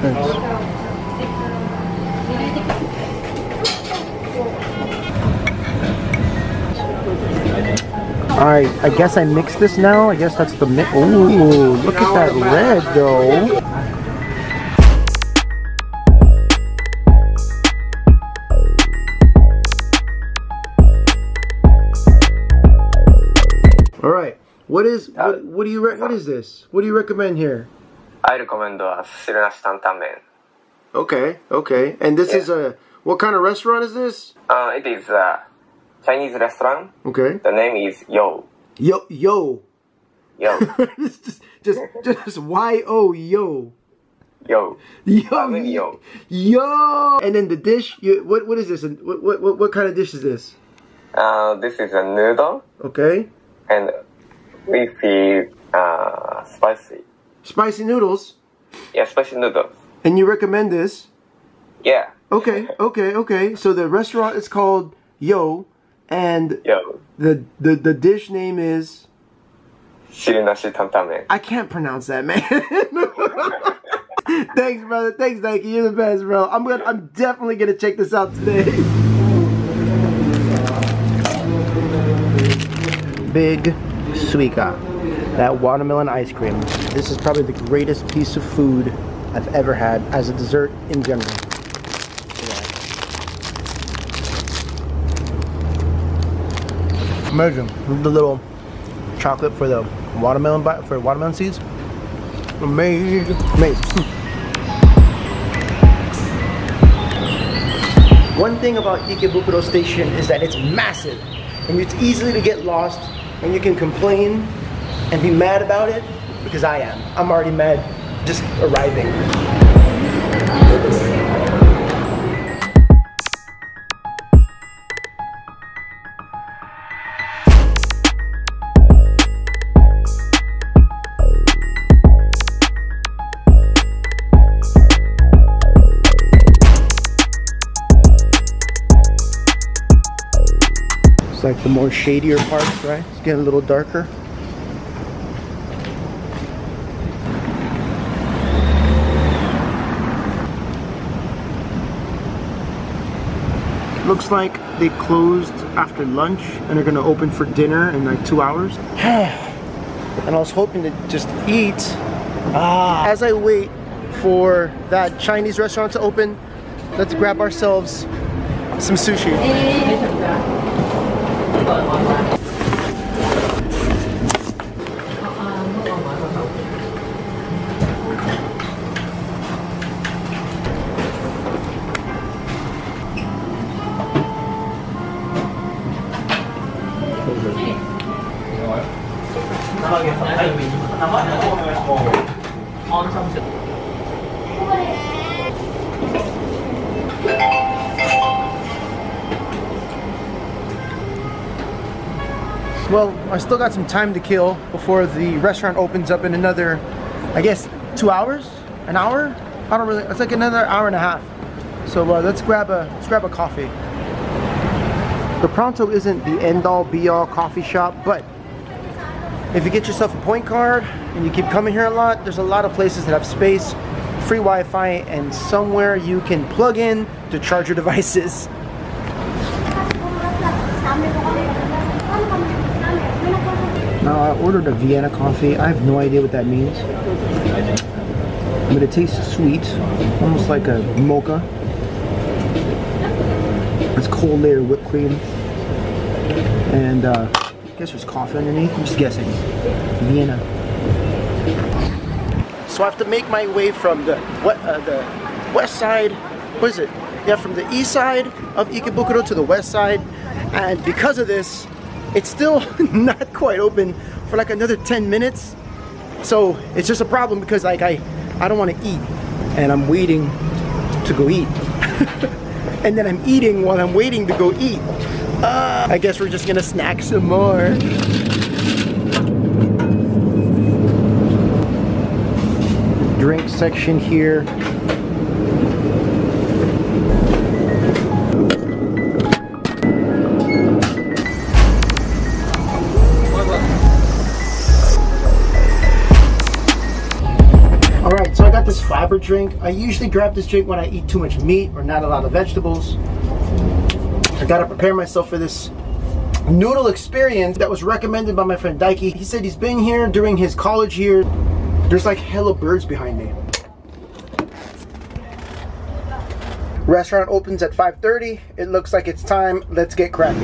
Alright, I guess I mixed this now. I guess that's the mix. Ooh, look at that red though. All right. What is what, uh, what do you re- what is this? What do you recommend here? I recommend uh, Shirunashi Tantanmen. Okay, okay. And this is a what kind of restaurant is this? Uh, it is a Chinese restaurant. Okay. The name is Yo. Yo yo. Yo. just just just Y O yo. Yo. Yo, mean, yo. yo, and then the dish. You, what, what is this? What, what, what, what kind of dish is this? Uh, this is a noodle Okay, and we feed uh, spicy. Spicy noodles, Yeah, spicy noodles. and you recommend this? Yeah. Okay, okay, okay. So the restaurant is called Yo, and Yo. the the, the dish name is Tantanmen. I can't pronounce that, man. Thanks, brother. Thanks, Nike. You're the best, bro. I'm gonna. I'm definitely gonna check this out today. Big Suika. That watermelon ice cream. This is probably the greatest piece of food I've ever had as a dessert in general. Amazing. The little chocolate for the watermelon for watermelon seeds. Amazing. Amazing. One thing about Ikebukuro Station is that it's massive and it's easy to get lost and you can complain and be mad about it because I am. I'm already mad just arriving. It's like the more shadier parts, right? It's getting a little darker. Looks like they closed after lunch and are gonna open for dinner in like two hours. and I was hoping to just eat. Ah. As I wait for that Chinese restaurant to open, let's grab ourselves some sushi. Well, I still got some time to kill before the restaurant opens up in another, I guess, two hours, an hour. I don't really. It's like another hour and a half. So uh, let's grab a let's grab a coffee. The Pronto isn't the end-all, be-all coffee shop, but if you get yourself a point card and you keep coming here a lot, there's a lot of places that have space, free Wi-Fi, and somewhere you can plug in to charge your devices. Now I ordered a Vienna coffee. I have no idea what that means. But it tastes sweet, almost like a mocha. It's cold layer whipped cream. And uh, guess there's coffee underneath. I'm just guessing. Vienna. So I have to make my way from the what uh, the west side. What is it? Yeah, from the east side of Ikebukuro to the west side. And because of this, it's still not quite open for like another 10 minutes. So it's just a problem because like I, I don't want to eat and I'm waiting to go eat. and then I'm eating while I'm waiting to go eat. Uh, I guess we're just gonna snack some more. Drink section here. All right, so I got this fiber drink. I usually grab this drink when I eat too much meat or not a lot of vegetables. I gotta prepare myself for this noodle experience that was recommended by my friend Daiki. He said he's been here during his college year. There's like hella birds behind me. Restaurant opens at 5.30. It looks like it's time. Let's get cracking.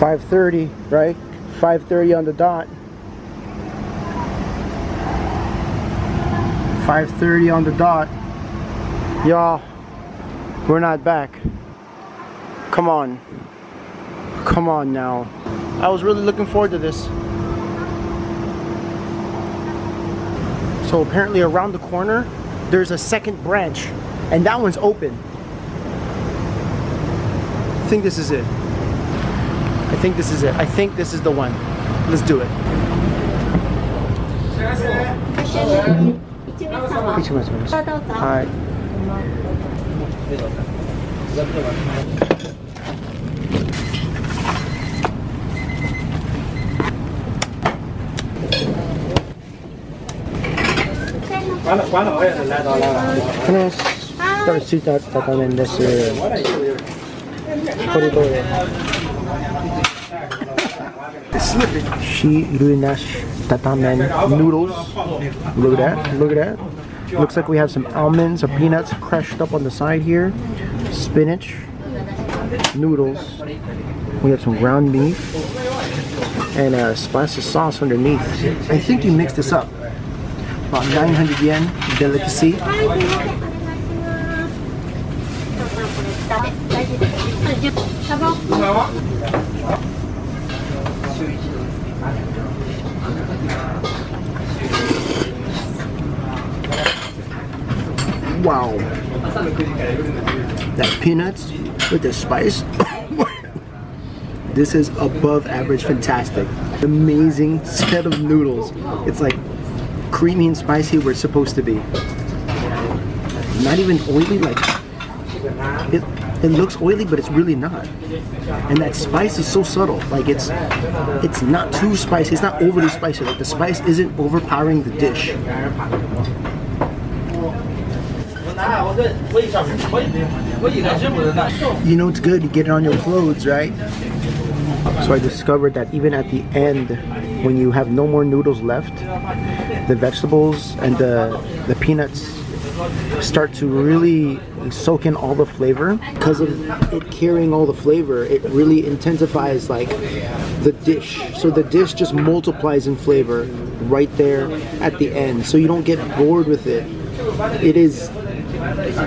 5.30, right? 5.30 on the dot. 5.30 on the dot. Y'all, we're not back. Come on. Come on now. I was really looking forward to this. So apparently around the corner, there's a second branch and that one's open. I think this is it. I think this is it. I think this is the one. Let's do it. 一 ¿Cuándo, cuándo voy a cenar Unos torcitas también de She Tatamen noodles. Look at that, look at that. Looks like we have some almonds or peanuts crushed up on the side here. Spinach, noodles. We have some ground beef and a splash of sauce underneath. I think you mixed this up about 900 yen delicacy. Wow. That peanuts with the spice. this is above average fantastic. Amazing set of noodles. It's like creamy and spicy where it's supposed to be. Not even oily, like it it looks oily but it's really not. And that spice is so subtle. Like it's it's not too spicy, it's not overly spicy. Like the spice isn't overpowering the dish. You know it's good, you get it on your clothes, right? So I discovered that even at the end, when you have no more noodles left, the vegetables and the, the peanuts start to really soak in all the flavor. Because of it carrying all the flavor, it really intensifies like the dish. So the dish just multiplies in flavor right there at the end. So you don't get bored with it. It is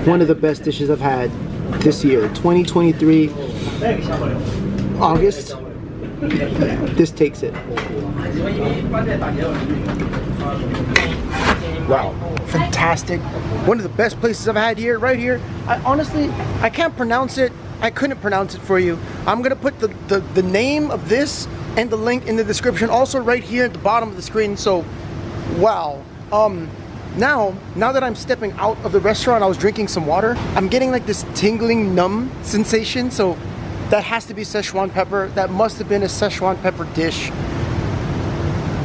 one of the best dishes I've had this year. 2023 August. This takes it. Wow. Fantastic. One of the best places I've had here, right here. I honestly, I can't pronounce it. I couldn't pronounce it for you. I'm gonna put the, the, the name of this and the link in the description, also right here at the bottom of the screen. So, wow. Um, now, now that I'm stepping out of the restaurant, I was drinking some water. I'm getting like this tingling, numb sensation. So, that has to be Szechuan pepper. That must have been a Szechuan pepper dish.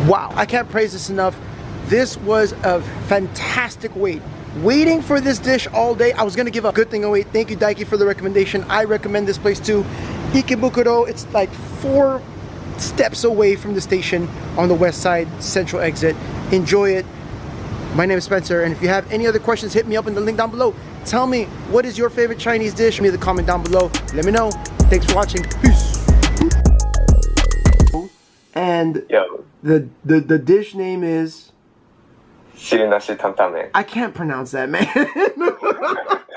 Wow, I can't praise this enough. This was a fantastic wait. Waiting for this dish all day. I was gonna give a good thing away. Thank you, Daiki, for the recommendation. I recommend this place too. Ikebukuro, it's like four steps away from the station on the west side, central exit. Enjoy it. My name is Spencer, and if you have any other questions, hit me up in the link down below. Tell me, what is your favorite Chinese dish? Leave me the comment down below. Let me know. Thanks for watching. Peace. And Yo, the, the, the dish name is... Shirunashi Tantanmen. I can't pronounce that, man.